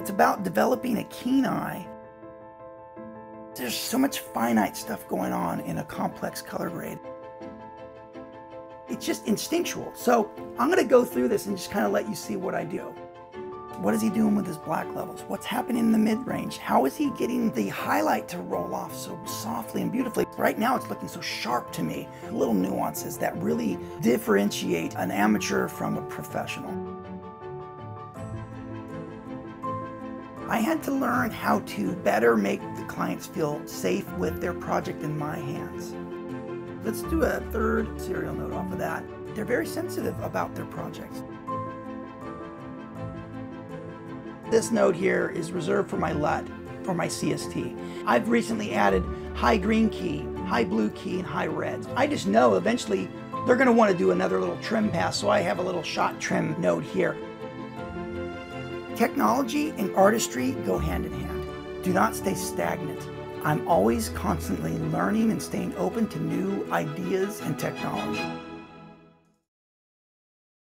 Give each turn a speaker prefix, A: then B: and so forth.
A: It's about developing a keen eye. There's so much finite stuff going on in a complex color grade. It's just instinctual. So I'm gonna go through this and just kind of let you see what I do. What is he doing with his black levels? What's happening in the mid-range? How is he getting the highlight to roll off so softly and beautifully? Right now it's looking so sharp to me. Little nuances that really differentiate an amateur from a professional. I had to learn how to better make the clients feel safe with their project in my hands. Let's do a third serial node off of that. They're very sensitive about their projects. This node here is reserved for my LUT, for my CST. I've recently added high green key, high blue key, and high red. I just know eventually they're gonna wanna do another little trim pass, so I have a little shot trim node here. Technology and artistry go hand in hand. Do not stay stagnant. I'm always constantly learning and staying open to new ideas and technology.